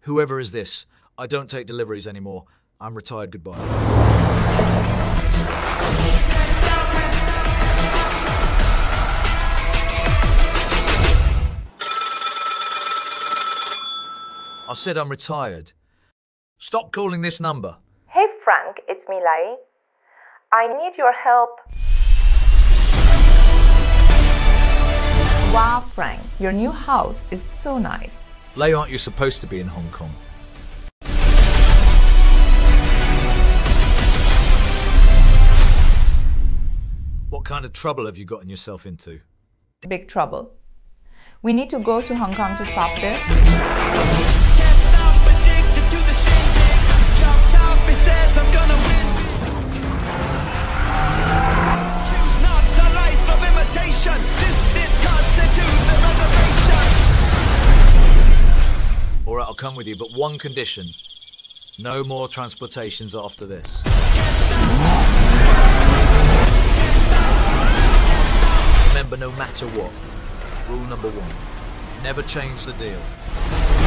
Whoever is this, I don't take deliveries anymore. I'm retired. Goodbye. I said I'm retired. Stop calling this number. Hey Frank, it's me Lai. I need your help. Wow, Frank, your new house is so nice. Lai, aren't you supposed to be in Hong Kong? What kind of trouble have you gotten yourself into? Big trouble. We need to go to Hong Kong to stop this. Come with you, but one condition. No more transportations after this. Remember, no matter what, rule number one never change the deal.